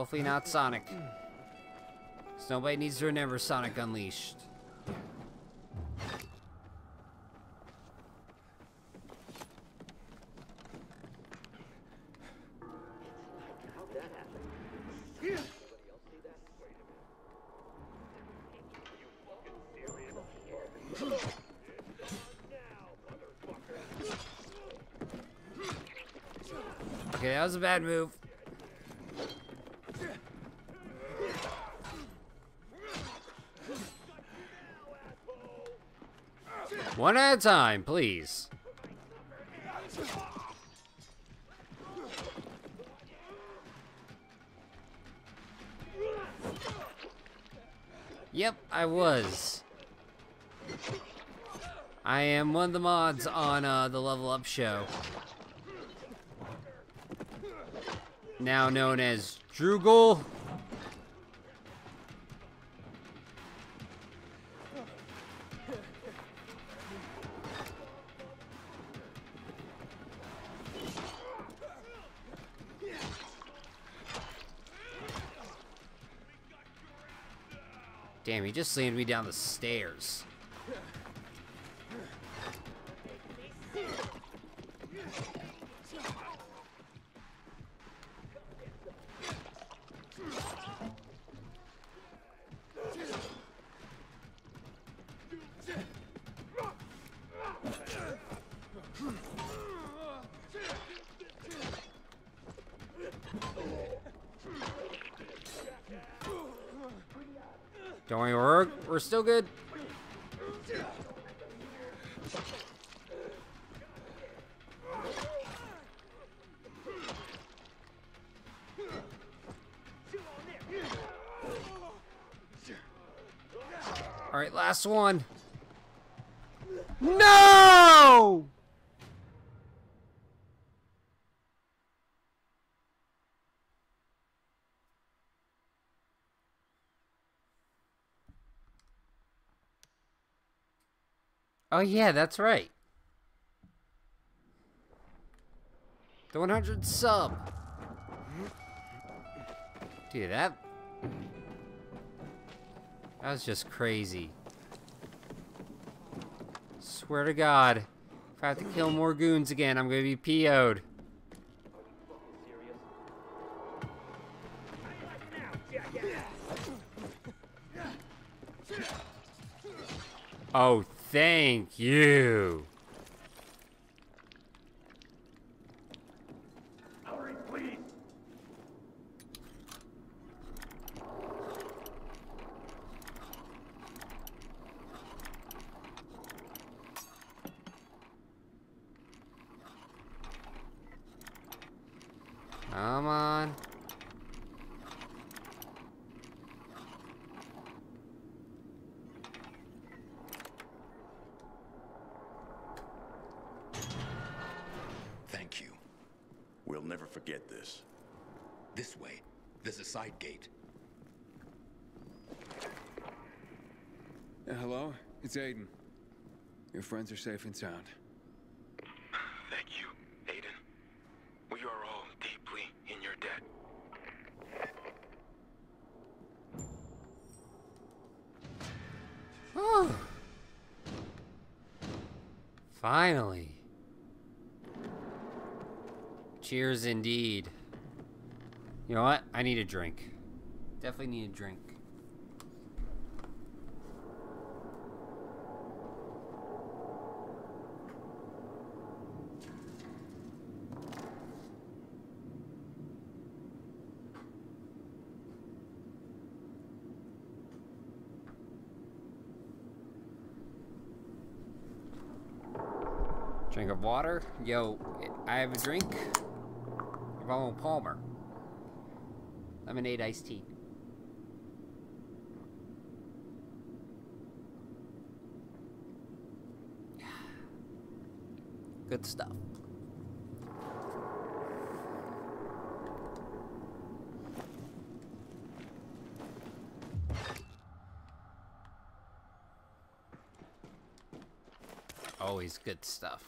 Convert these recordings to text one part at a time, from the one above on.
Hopefully not Sonic. 'Cause nobody needs to remember Sonic Unleashed. Okay, that was a bad move. One at a time, please. Yep, I was. I am one of the mods on uh, the Level Up show. Now known as Droogle. He just slammed me down the stairs. Don't worry, we're, we're still good. All right, last one. No! Oh yeah, that's right. The 100 sub. Dude, that... That was just crazy. Swear to God, if I have to kill more goons again, I'm gonna be PO'd. Oh, thank you. Hurry, please. Come on. Thank you. We'll never forget this. This way. There's a side gate. Uh, hello? It's Aiden. Your friends are safe and sound. Thank you, Aiden. We are all deeply in your debt. Whew. Finally. Cheers indeed. You know what? I need a drink. Definitely need a drink. Drink water. Yo, I have a drink. Arnold Palmer. Lemonade iced tea. Good stuff. Always good stuff.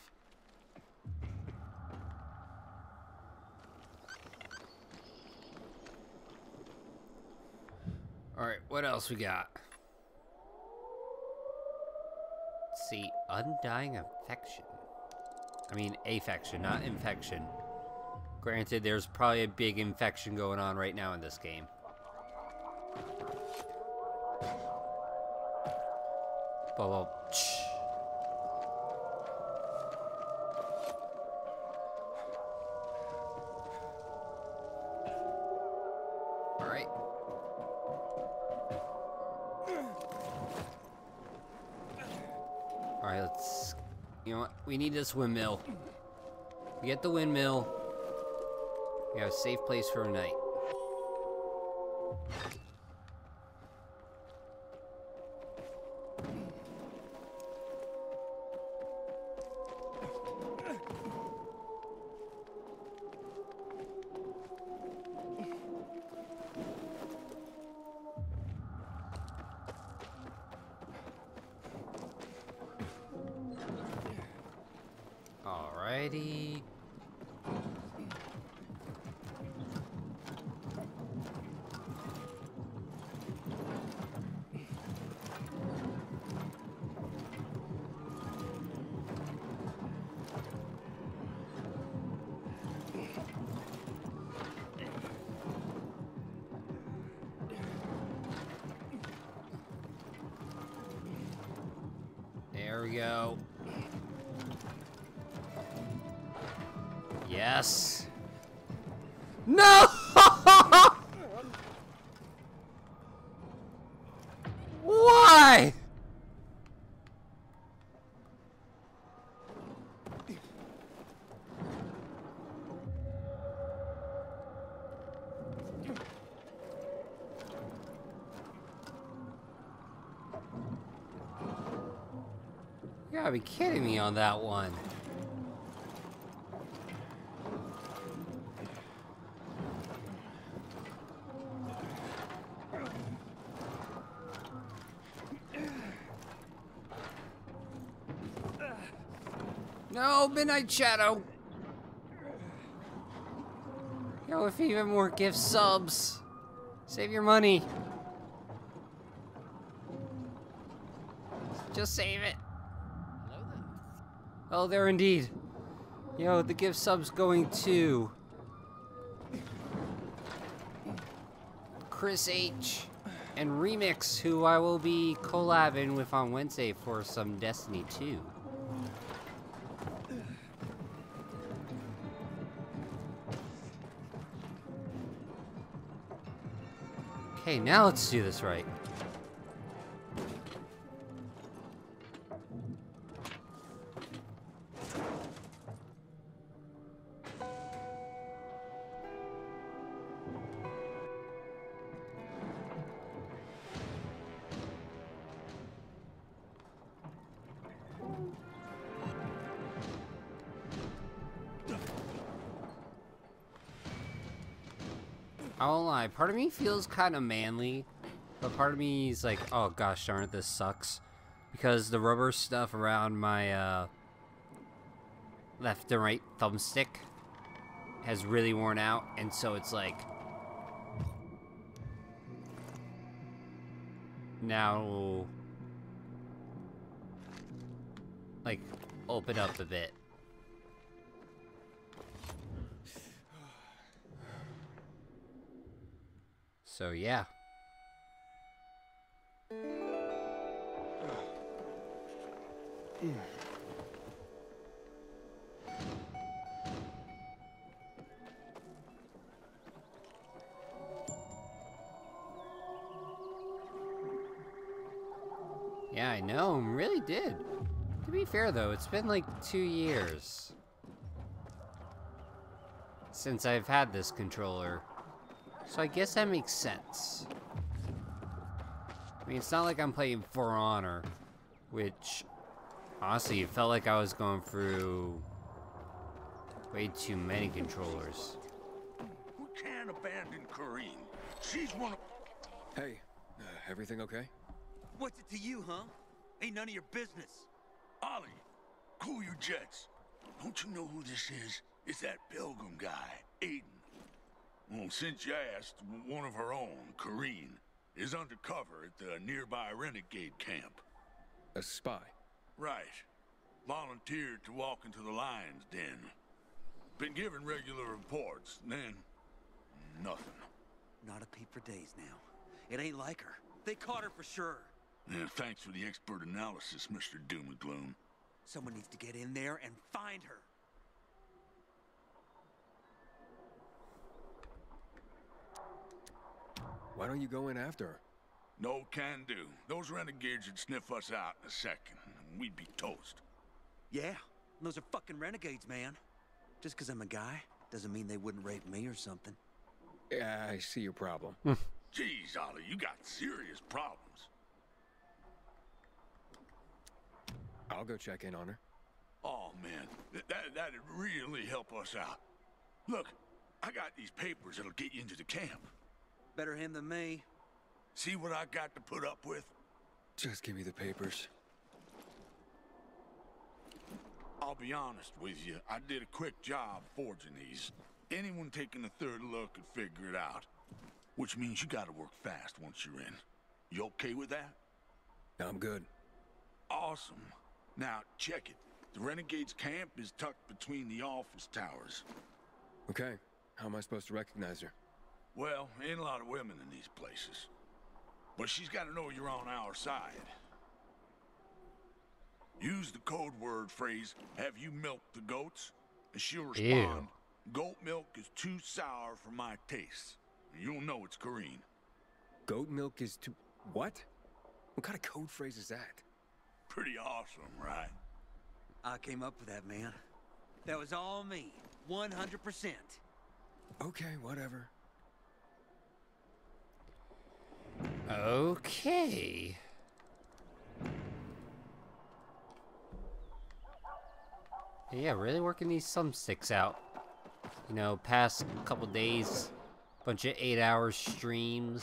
Alright, what else we got? Let's see, undying affection. I mean, affection, not infection. Granted, there's probably a big infection going on right now in this game. But, well, You know what? We need this windmill. We get the windmill. We have a safe place for a night. There we go. Yes. No! Gotta be kidding me on that one. No, Midnight Shadow. Yo, if even more gift subs. Save your money. Just save it. Oh, there indeed. Yo, the gift sub's going to Chris H and Remix, who I will be collabing with on Wednesday for some Destiny 2. Okay, now let's do this right. Part of me feels kind of manly, but part of me is like, oh gosh darn it, this sucks. Because the rubber stuff around my uh, left and right thumbstick has really worn out, and so it's like, now, like, open up a bit. So yeah. Yeah, I know, really did. To be fair though, it's been like two years since I've had this controller. So I guess that makes sense. I mean, it's not like I'm playing For Honor, which honestly, it felt like I was going through way too many controllers. We can't abandon Corrine. She's one of... Hey, uh, everything okay? What's it to you, huh? Ain't none of your business. Ollie, cool your jets. Don't you know who this is? It's that Pilgrim guy, Aiden. Well, since you asked, one of her own, Corrine, is undercover at the nearby renegade camp. A spy. Right. Volunteered to walk into the lion's den. Been given regular reports, then nothing. Not a peep for days now. It ain't like her. They caught her for sure. Yeah, thanks for the expert analysis, Mr. Doom and Gloom. Someone needs to get in there and find her. Why don't you go in after her? No can do. Those renegades would sniff us out in a second, and we'd be toast. Yeah, those are fucking renegades, man. Just 'cause I'm a guy doesn't mean they wouldn't rape me or something. Yeah, I see your problem. Hmm. Jeez, Ollie, you got serious problems. I'll go check in on her. Oh, man, th- that, that'd really help us out. Look, I got these papers that'll get you into the camp. Better him than me. See what I got to put up with? Just give me the papers. I'll be honest with you, I did a quick job forging these. Anyone taking a third look could figure it out. Which means you gotta work fast once you're in. You okay with that? I'm good. Awesome. Now, check it. The Renegades camp is tucked between the office towers. Okay, how am I supposed to recognize her? Well, ain't a lot of women in these places. But she's gotta know you're on our side. Use the code word phrase, have you milked the goats? And she'll respond, goat milk is too sour for my taste. You'll know it's Corrine. Goat milk is too... What? What kind of code phrase is that? Pretty awesome, right? I came up with that, man. That was all me. 100%. Okay, whatever. Okay. Yeah, really working these thumbsticks out. You know, past couple days, bunch of eight-hour streams.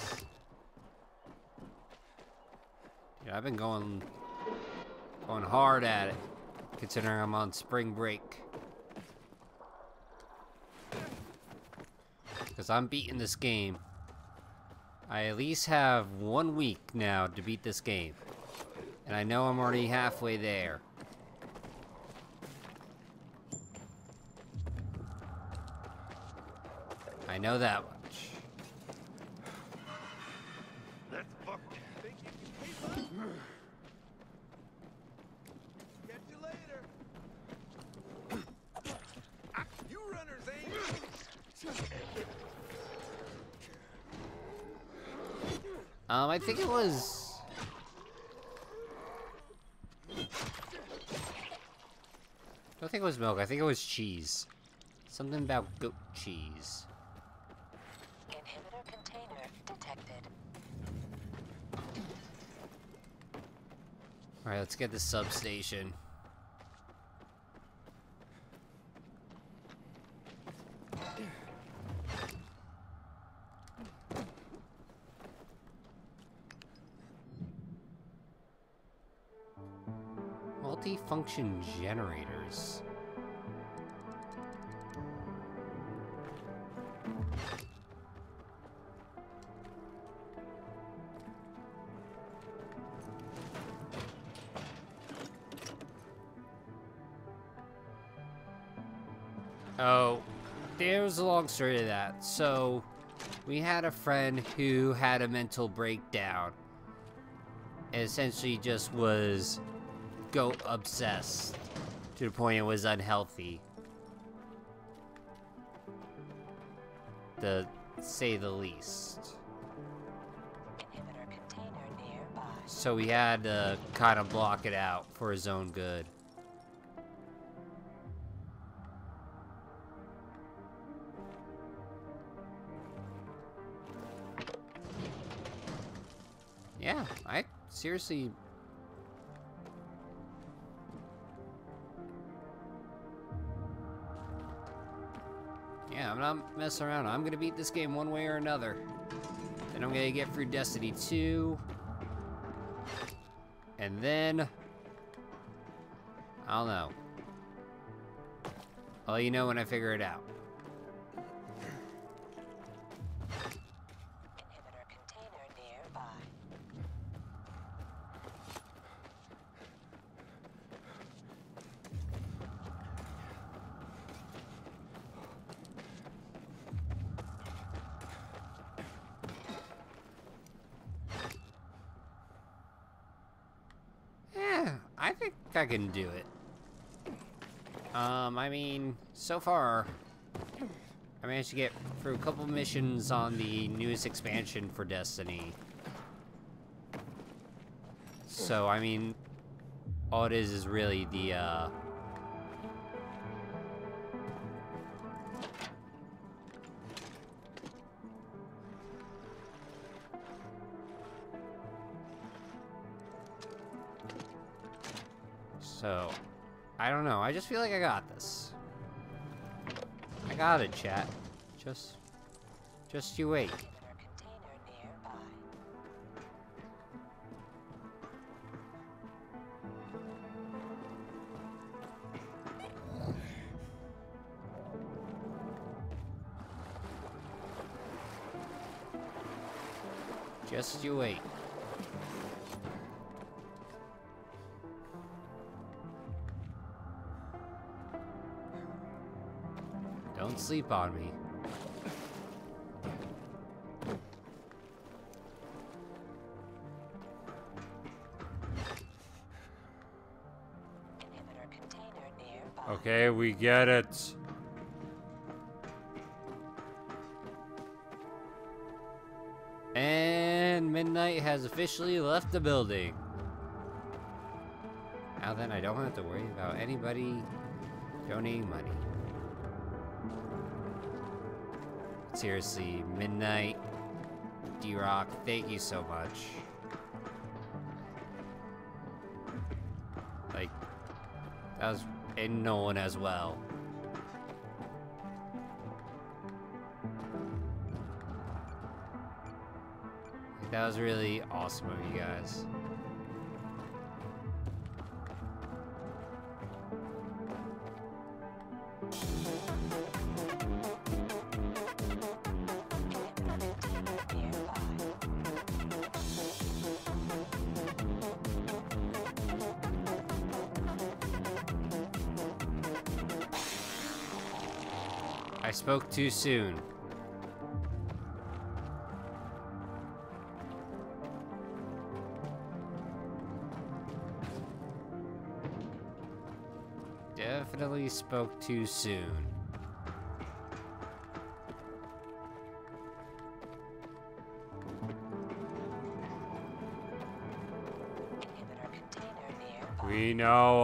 Yeah, I've been going, going hard at it, considering I'm on spring break. Because I'm beating this game. I at least have one week now to beat this game. And I know I'm already halfway there. I know that Um, I think it was... I don't think it was milk. I think it was cheese. Something about goat cheese. Inhibitor container detected. Alright, let's get the substation. Multifunction generators. Oh, there's a long story to that. So, we had a friend who had a mental breakdown. And essentially just was goat obsessed to the point it was unhealthy. To say the least. Inhibitor container nearby. So he had to kind of block it out for his own good. Yeah, I seriously I'm not messing around. I'm gonna beat this game one way or another. Then I'm gonna get through Destiny 2. And then... I don't know. I'll let you know when I figure it out. I think I can do it. Um, I mean, so far, I managed to get through a couple missions on the newest expansion for Destiny. So, I mean, all it is is really the, uh... I just feel like I got this. I got it, chat. Just, just you wait. Just you wait. Sleep on me. Inhibitor container nearby. Okay, we get it. And Midnight has officially left the building. Now then, I don't have to worry about anybody donating money. Seriously, Midnight, D-Rock, thank you so much. Like, that was, and Nolan as well. That was really awesome of you guys. I spoke too soon. Definitely spoke too soon. Inhibitor container nearby. We know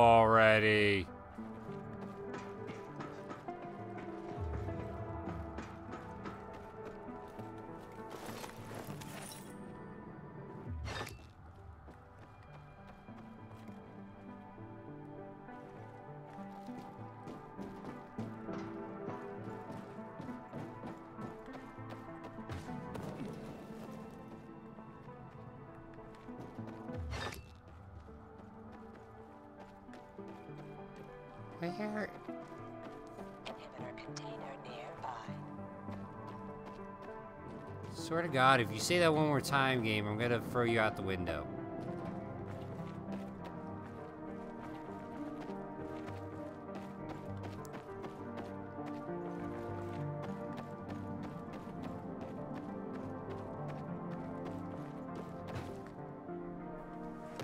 Where? Inhibitor container nearby. Swear to God, if you say that one more time, game, I'm gonna throw you out the window.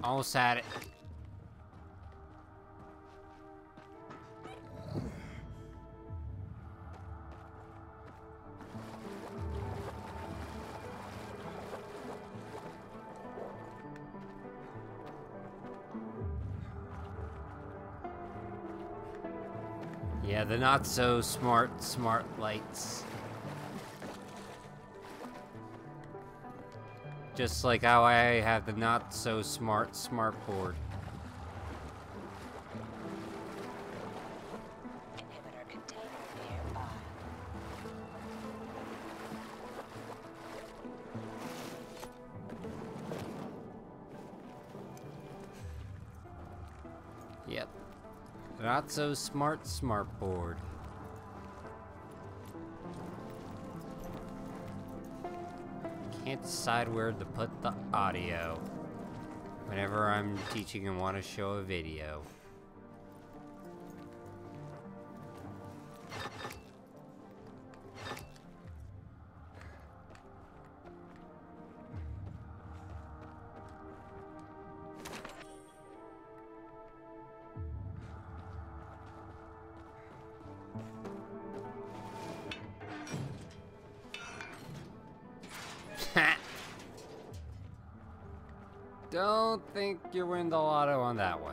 Almost had it. Not so smart, smart lights. Just like how I have the not so smart, smart board. Yep. Not so smart, smart board. Can't decide where to put the audio whenever I'm teaching and want to show a video. Think you win the lotto on that one.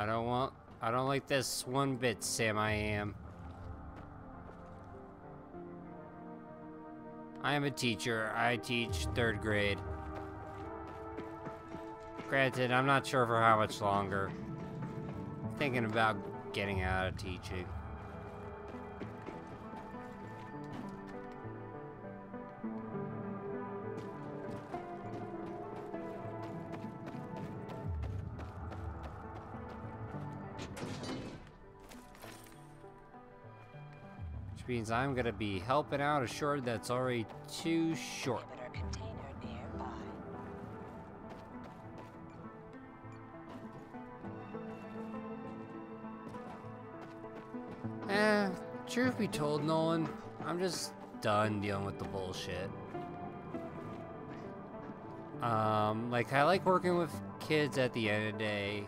I don't want. I don't like this one bit, Sam. I am. I am a teacher. I teach third grade. Granted, I'm not sure for how much longer. Thinking about getting out of teaching. Means I'm gonna be helping out a short that's already too short. Inhibitor container nearby. Eh, truth be told, Nolan, I'm just done dealing with the bullshit. Um, like, I like working with kids at the end of the day.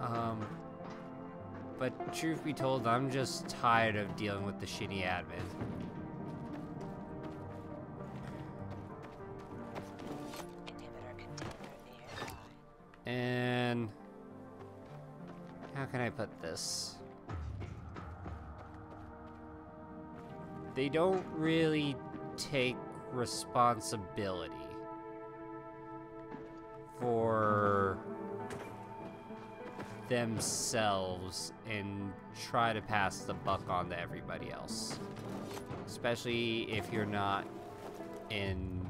Um, but truth be told, I'm just tired of dealing with the shitty admin. And how can I put this? They don't really take responsibility for themselves and try to pass the buck on to everybody else. Especially if you're not in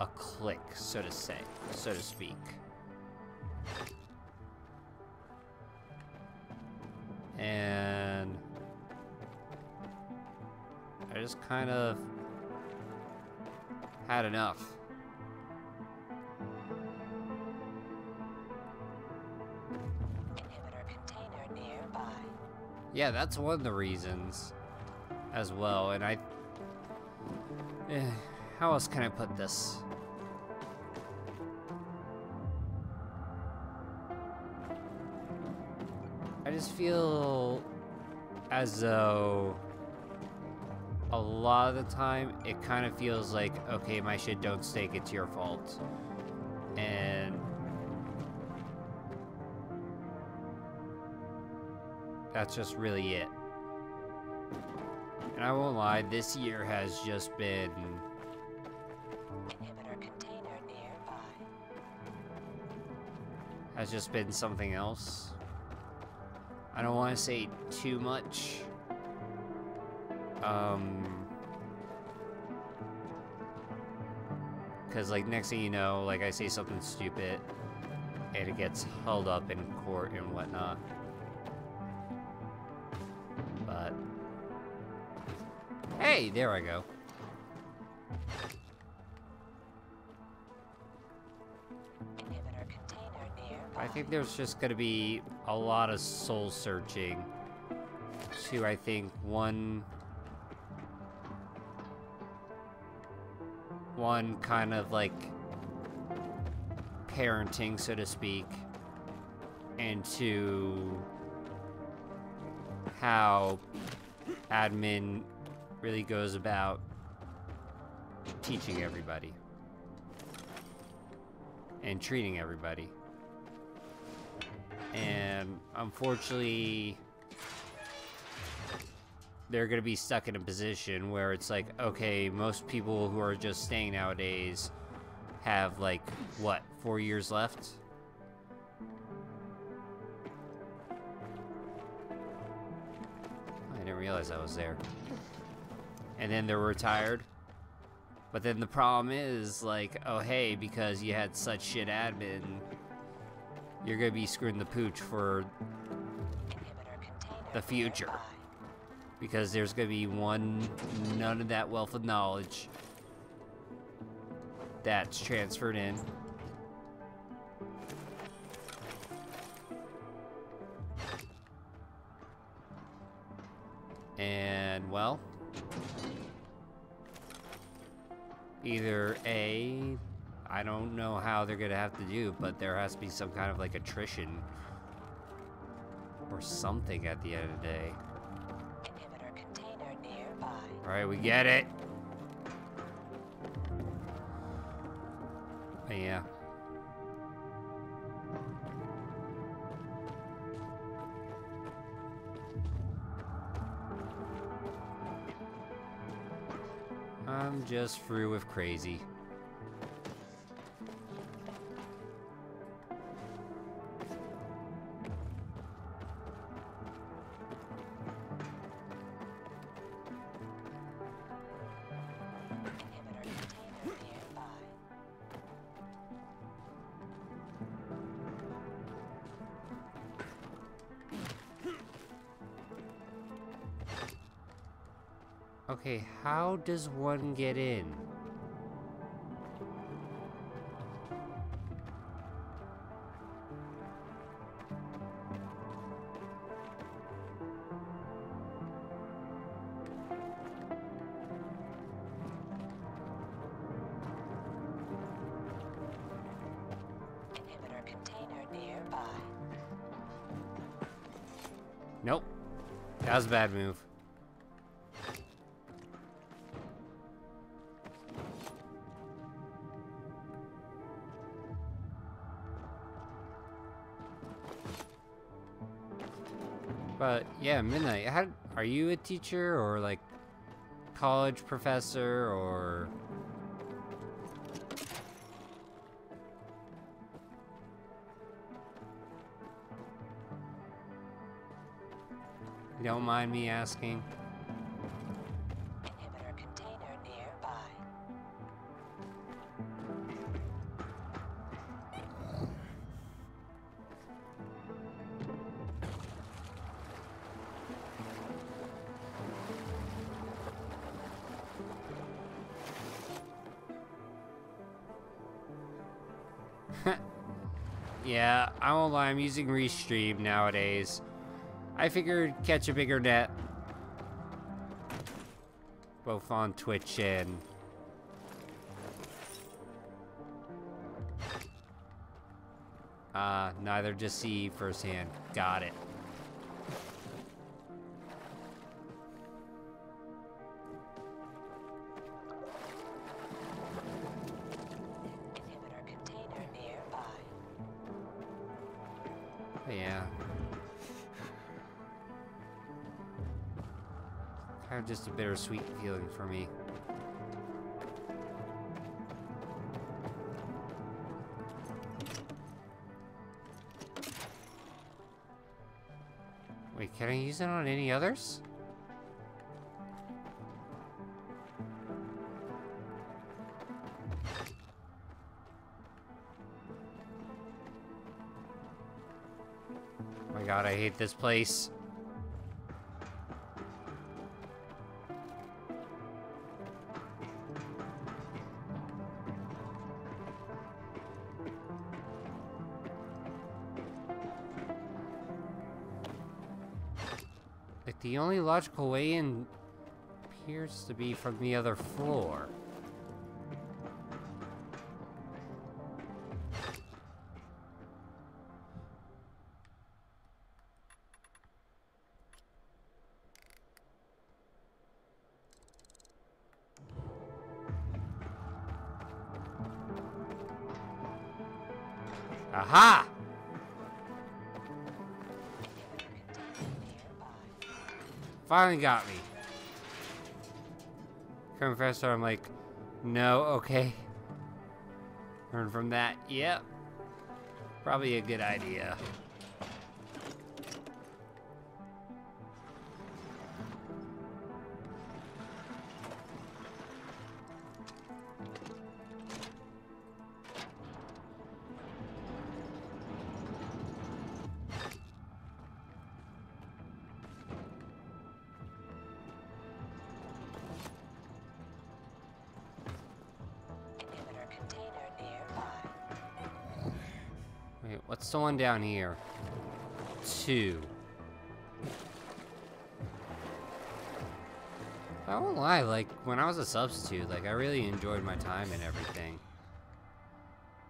a clique, so to say, so to speak. And I just kind of had enough. Yeah, that's one of the reasons as well. And I. Eh, how else can I put this? I just feel as though a lot of the time it kind of feels like, okay, my shit don't stink, it's your fault. And that's just really it. And I won't lie, this year has just been Inhibitor container nearby. has just been something else. I don't want to say too much. Um cuz like next thing you know, like I say something stupid and it gets held up in court and whatnot. Hey, there I go. Inhibitor container nearby. I think there's just gonna be a lot of soul searching to I think one one kind of like parenting so to speak and to how admin really goes about teaching everybody and treating everybody. And unfortunately they're going to be stuck in a position where it's like okay most people who are just staying nowadays have like what four years left? I didn't realize i was there and then they're retired but then the problem is like oh hey because you had such shit admin you're gonna be screwing the pooch for the future. because there's gonna be one none of that wealth of knowledge that's transferred in. And well, either A, I don't know how they're gonna have to do, but there has to be some kind of like attrition or something at the end of the day. Inhibitor container nearby. Alright, we get it. But yeah. Just through with crazy. Does one get in? Inhibitor container nearby. Nope. That was a bad move. But yeah, Midnight, how, are you a teacher or like college professor or you don't mind me asking? I'm using Restream nowadays. I figured catch a bigger net. Both on Twitch and... Uh, neither just see firsthand. Got it. Bittersweet feeling for me. Wait, can I use it on any others? Oh my god, I hate this place. Like, the only logical way in appears to be from the other floor. Finally got me. Coming faster, I'm like, no, okay. Learn from that, yep. Probably a good idea. One down here? Two. I won't lie, like, when I was a substitute, like, I really enjoyed my time and everything.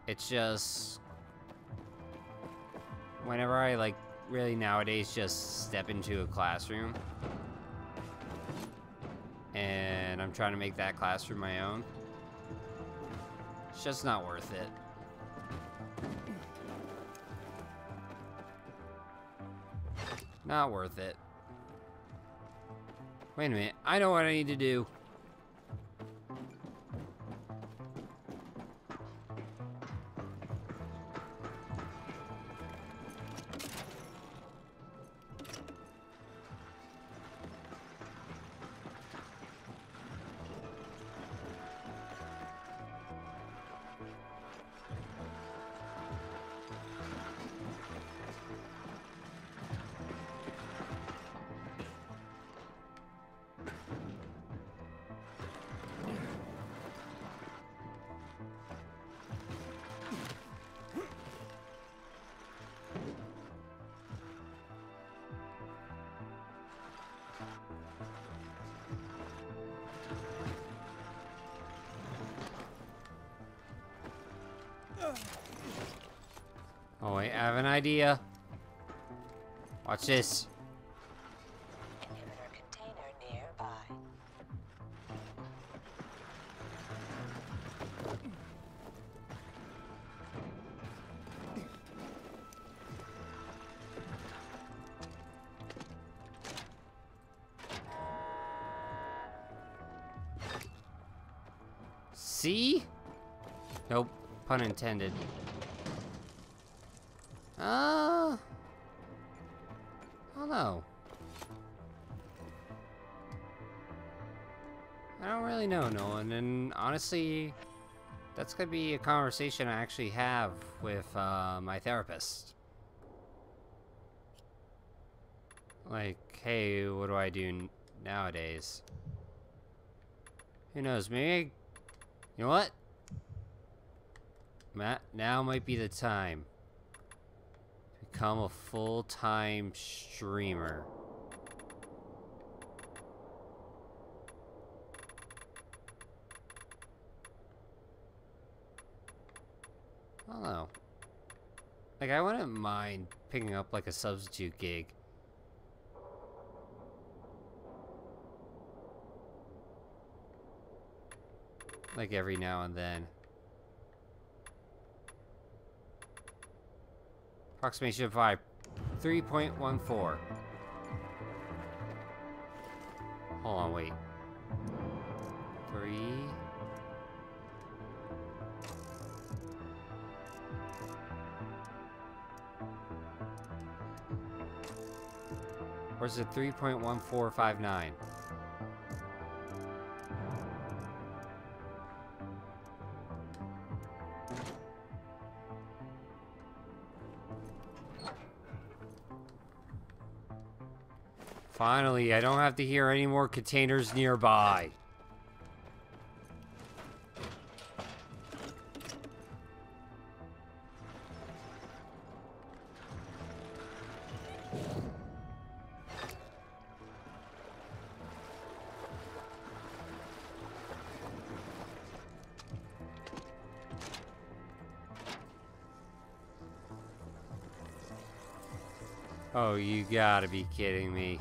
It's just... Whenever I, like, really nowadays just step into a classroom, and I'm trying to make that classroom my own, it's just not worth it. Not worth it. Wait a minute. I know what I need to do. Oh wait, I have an idea. Watch this. Inhibitor container nearby. See? Nope. Pun intended. Honestly, that's gonna be a conversation I actually have with uh, my therapist. Like, hey, what do I do nowadays? Who knows? Maybe. I, you know what? Matt, now might be the time. to Become a full-time streamer. Don't know. Like, I wouldn't mind picking up, like, a substitute gig. Like, every now and then. Approximation 5. 3.14. Hold on, wait. Or is it 3.1459? Finally, I don't have to hear any more containers nearby. Oh, you gotta be kidding me.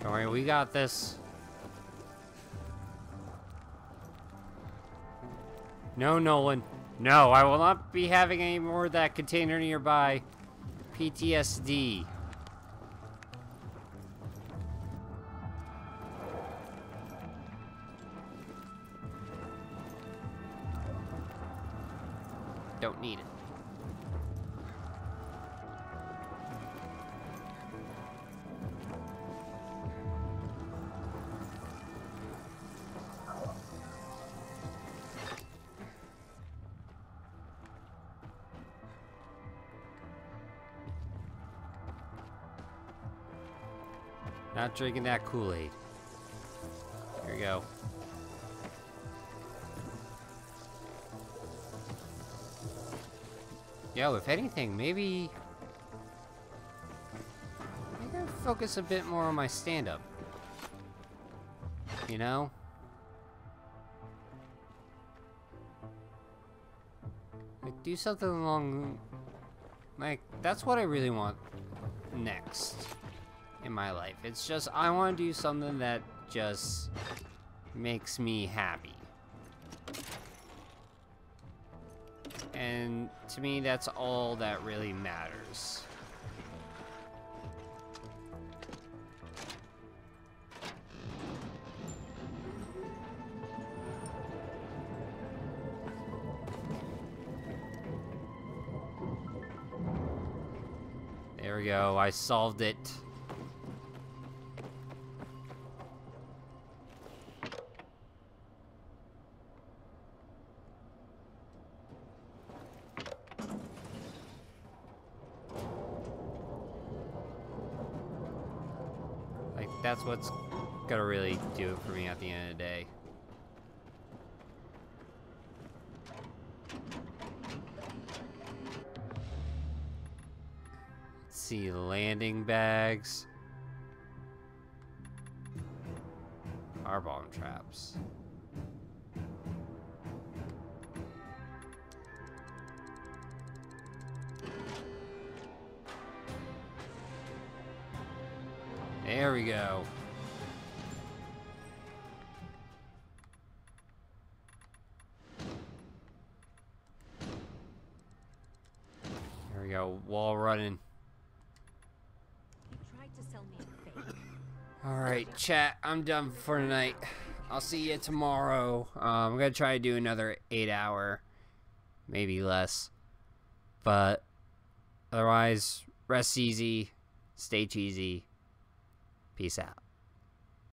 Don't worry, we got this. No, Nolan. No, I will not be having any more of that container nearby. PTSD. Not drinking that Kool-Aid. Here we go. Yo, if anything, maybe... Maybe I'll focus a bit more on my stand-up. You know? Like, do something along... Like, that's what I really want next in my life. It's just, I want to do something that just makes me happy. And to me, that's all that really matters. There we go, I solved it. That's what's gonna really do it for me at the end of the day. Let's see, landing bags. Car bomb traps. Chat. I'm done for tonight. I'll see you tomorrow. Um, I'm going to try to do another 8 hour. Maybe less. But otherwise, rest easy. Stay cheesy. Peace out.